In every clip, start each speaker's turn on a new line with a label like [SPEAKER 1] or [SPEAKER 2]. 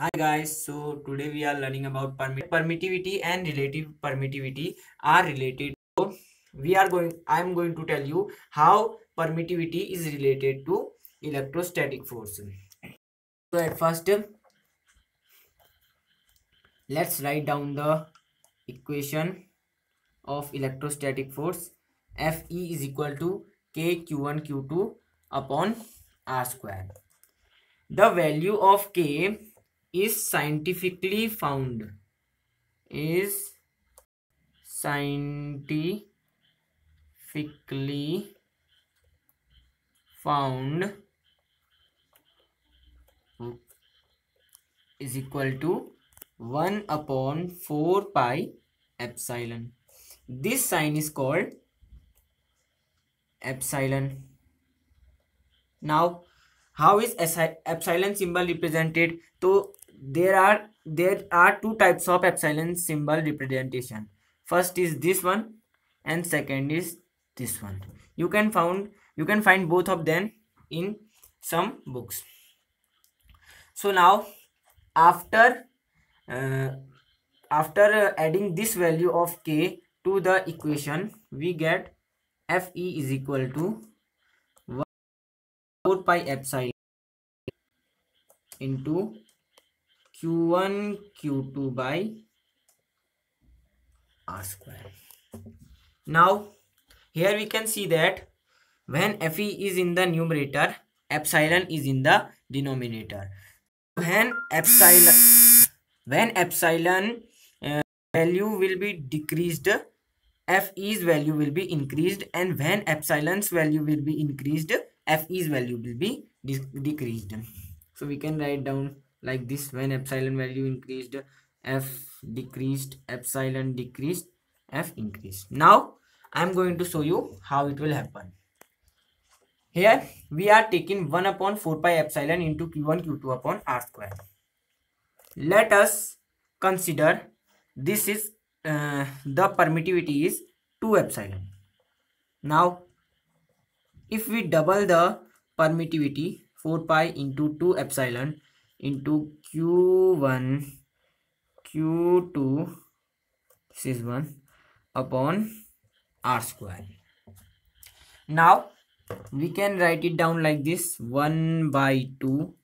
[SPEAKER 1] Hi guys, so today we are learning about permit permittivity and relative permittivity are related. So we are going, I am going to tell you how permittivity is related to electrostatic force. So at first, let's write down the equation of electrostatic force. Fe is equal to K Q1 Q2 upon R square. The value of K is scientifically found. Is scientifically found is equal to 1 upon 4 pi epsilon. This sign is called epsilon. Now how is epsilon symbol represented? So there are there are two types of epsilon symbol representation. First is this one and second is this one. You can found you can find both of them in some books. So now after uh, after adding this value of k to the equation we get fe is equal to 4 pi epsilon into q1 q2 by r square. Now here we can see that when fe is in the numerator epsilon is in the denominator. When epsilon when epsilon uh, value will be decreased fe's value will be increased and when epsilon's value will be increased fe's value will be decreased. So we can write down like this when epsilon value increased f decreased epsilon decreased f increased. Now i am going to show you how it will happen. Here we are taking 1 upon 4 pi epsilon into q1 q2 upon r square. Let us consider this is uh, the permittivity is 2 epsilon. Now if we double the permittivity 4 pi into 2 epsilon into q1 q2 this is 1 upon r square. Now we can write it down like this 1 by 2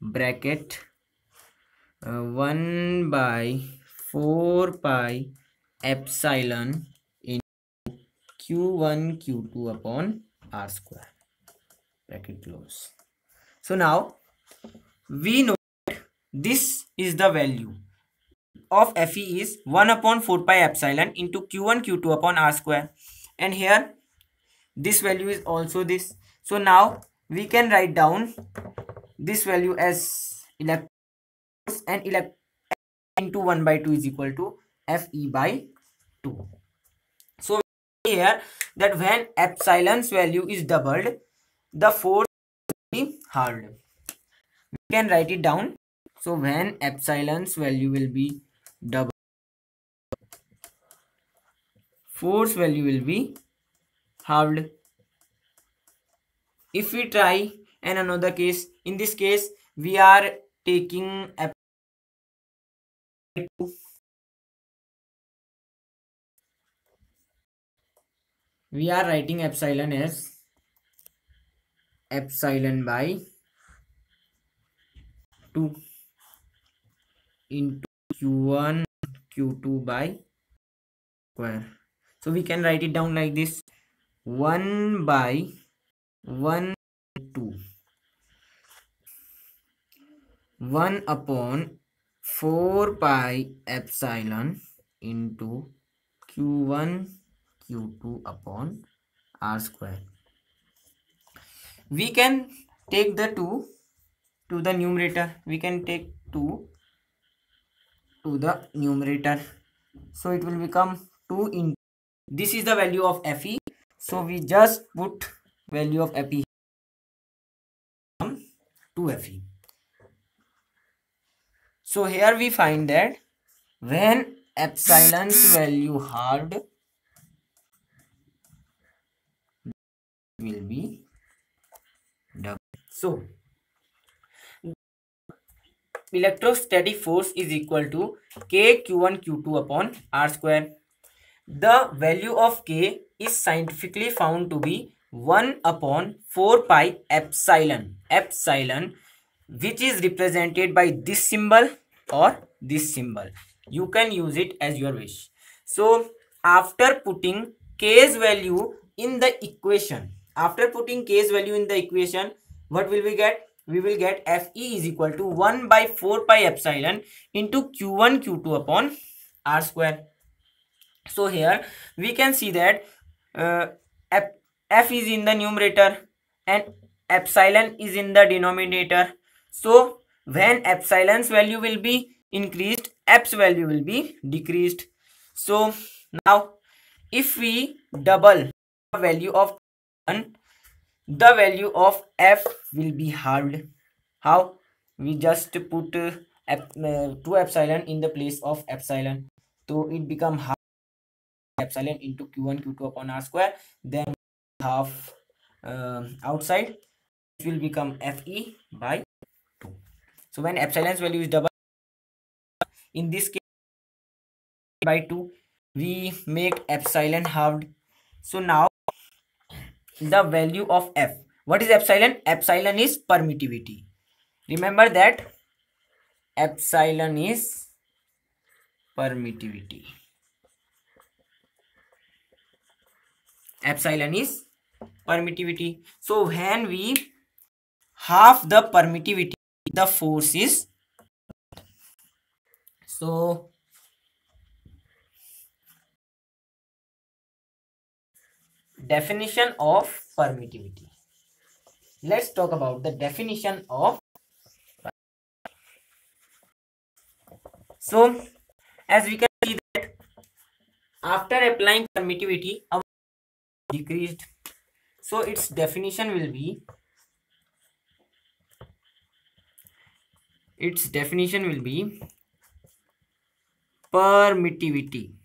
[SPEAKER 1] bracket uh, 1 by 4 pi epsilon into q1 q2 upon r square. Bracket close. So now we know that this is the value of Fe is 1 upon 4 pi epsilon into Q1 Q2 upon R square. And here this value is also this. So now we can write down this value as electrons and elect into 1 by 2 is equal to Fe by 2 so here that when epsilon's value is doubled the force will be halved we can write it down. So when epsilon's value will be double force value will be halved. If we try and another case in this case we are taking we are writing epsilon as epsilon by 2 into q1 q2 by square. So we can write it down like this. 1 by 1 2 1 upon 4 pi epsilon into q1 q2 upon r square. We can take the 2 to the numerator. We can take 2 to the numerator. So it will become 2 in. This is the value of fe. So we just put value of fe 2 fe. So here we find that when epsilon's value hard will be double. So electrostatic force is equal to k q1 q2 upon r square. The value of k is scientifically found to be 1 upon 4 pi epsilon. Epsilon which is represented by this symbol or this symbol. You can use it as your wish. So after putting k's value in the equation after putting k's value in the equation what will we get we will get fe is equal to 1 by 4 pi epsilon into q1 q2 upon r square. So here we can see that uh, f, is in the numerator and epsilon is in the denominator. So when epsilon's value will be increased f's value will be decreased. So now if we double the value of 1 the value of f will be halved how? We just put uh, ep, uh, 2 epsilon in the place of epsilon. So it become half epsilon into q1 q2 upon r square. Then half uh, outside. It will become fe by 2 so when epsilon's value is double in this case by 2 we make epsilon halved. So now the value of f. What is epsilon? Epsilon is permittivity. Remember that epsilon is permittivity. Epsilon is permittivity. So when we half the permittivity the force is so definition of permittivity. Let's talk about the definition of so as we can see that after applying permittivity our decreased. So its definition will be its definition will be permittivity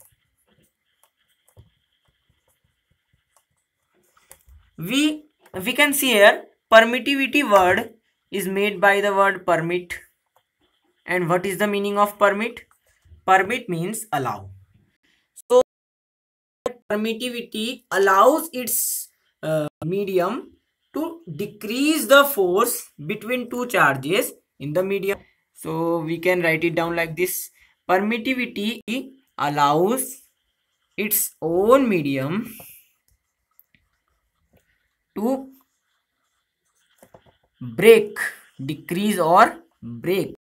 [SPEAKER 1] we we can see here permittivity word is made by the word permit. And what is the meaning of permit? Permit means allow. So permittivity allows its uh, medium to decrease the force between two charges in the medium. So we can write it down like this. Permittivity allows its own medium to break decrease or break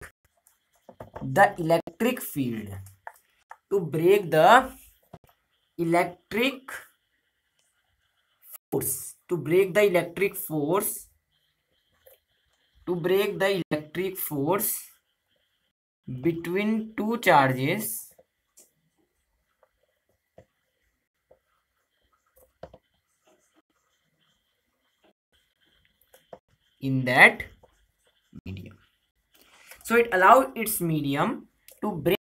[SPEAKER 1] the electric field. To break the electric force. To break the electric force. To break the electric force between two charges in that medium. So it allows its medium to break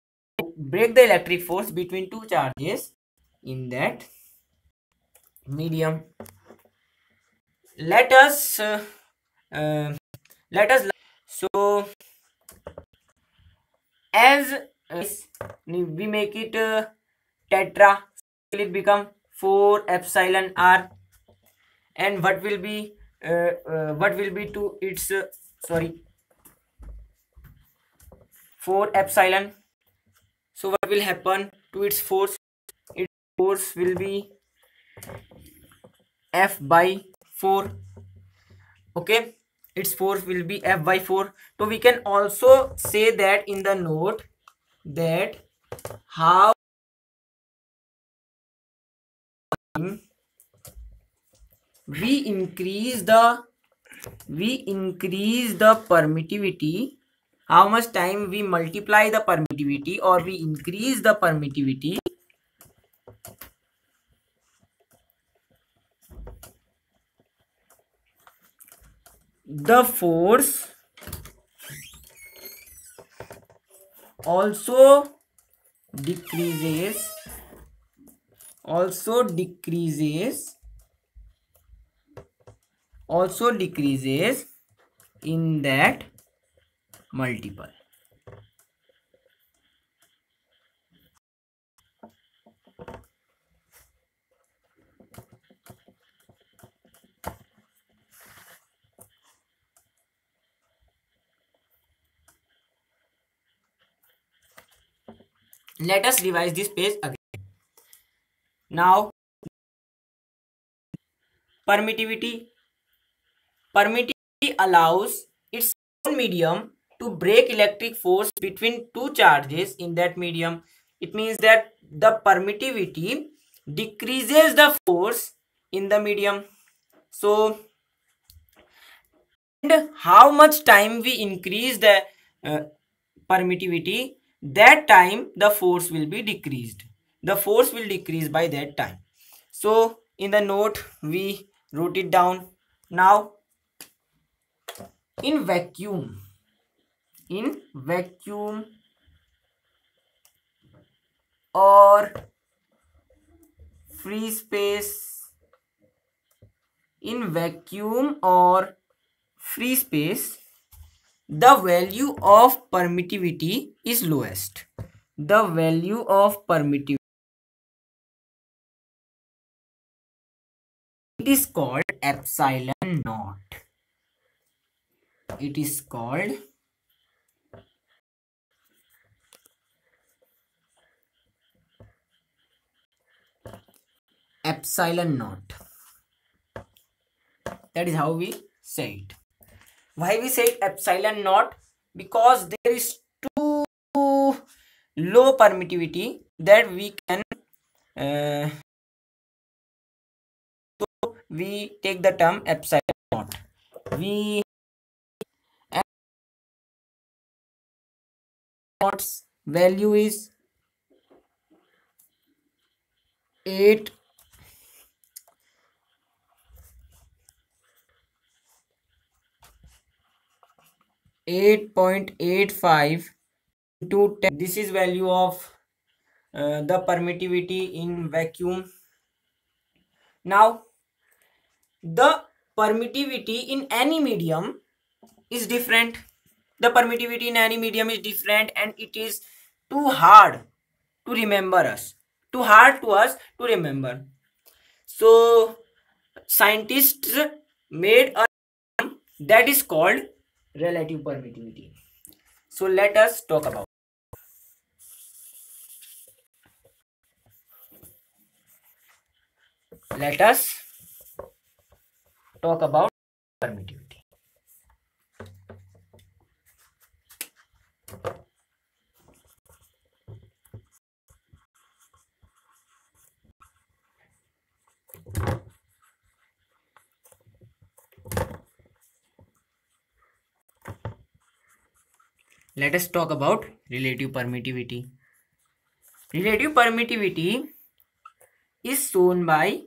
[SPEAKER 1] break the electric force between two charges in that medium. Let us uh, uh, let us so as uh, we make it uh, tetra it become 4 epsilon r and what will be what will be to its uh, sorry. 4 epsilon. So what will happen to its force? Its force will be f by 4 okay? Its force will be f by 4 so we can also say that in the note that how we increase the we increase the permittivity. How much time we multiply the permittivity or we increase the permittivity? The force also decreases also decreases also decreases in that multiple. Let us revise this page again. Now, permittivity permittivity allows its own medium to break electric force between two charges in that medium. It means that the permittivity decreases the force in the medium. So and how much time we increase the uh, permittivity that time the force will be decreased. The force will decrease by that time. So in the note we wrote it down. Now in vacuum. In vacuum. Or free space. In vacuum or free space the value of permittivity is lowest. The value of permittivity it is called epsilon naught it is called epsilon naught. That is how we say it. Why we say epsilon naught? Because there is too low permittivity that we can uh, so we take the term epsilon naught. We naught's value is 8 8.85 into 10 this is value of uh, the permittivity in vacuum. Now the permittivity in any medium is different the permittivity in any medium is different and it is too hard to remember us. Too hard to us to remember. So scientists made a that is called relative permittivity. So let us talk about let us talk about permittivity let us talk about relative permittivity relative permittivity is shown by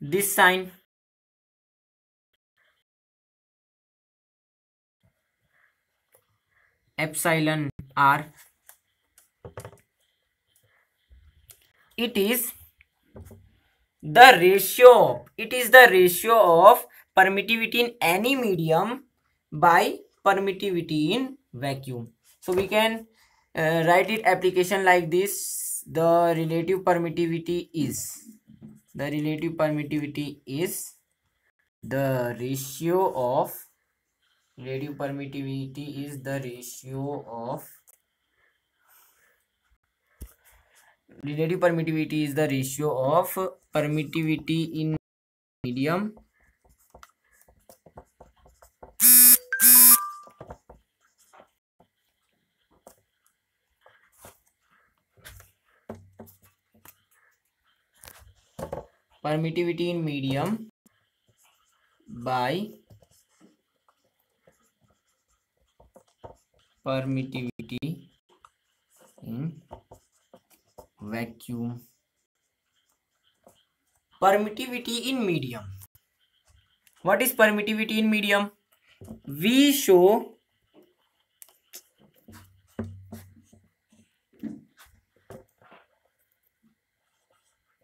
[SPEAKER 1] this sign epsilon r. It is the ratio it is the ratio of permittivity in any medium by permittivity in vacuum. So we can uh, write it application like this. The relative permittivity is the relative permittivity is the ratio of radio permittivity is the ratio of radio permittivity is the ratio of permittivity in medium. Permittivity in medium by permittivity in vacuum. Permittivity in medium. What is permittivity in medium? We show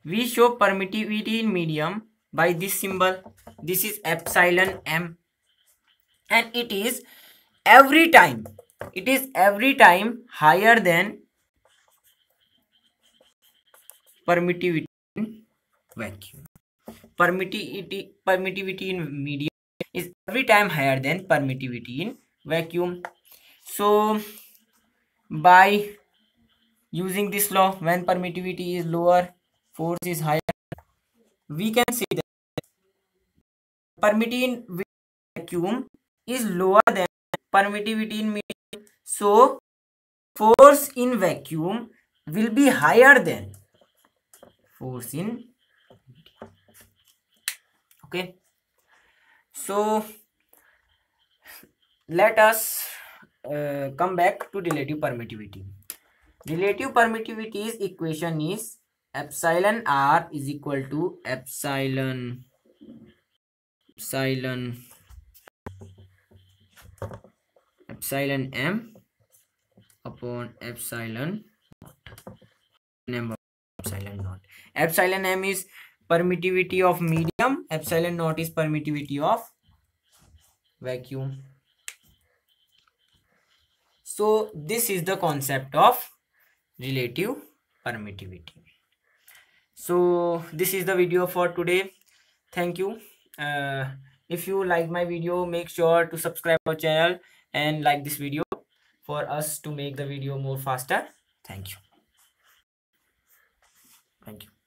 [SPEAKER 1] we show permittivity in medium by this symbol. This is epsilon m. And it is every time it is every time higher than permittivity in vacuum. Permittivity permittivity in medium is every time higher than permittivity in vacuum. So by using this law when permittivity is lower force is higher we can say that permittivity in vacuum is lower than permittivity in medium so force in vacuum will be higher than force in okay. So let us uh, come back to relative permittivity. Relative permittivity's equation is epsilon r is equal to epsilon epsilon epsilon m upon epsilon naught. Epsilon naught. Epsilon m is permittivity of medium. Epsilon naught is permittivity of vacuum. So this is the concept of relative permittivity. So this is the video for today. Thank you. Uh, if you like my video make sure to subscribe our channel and like this video for us to make the video more faster. Thank you. Thank you